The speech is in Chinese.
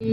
见。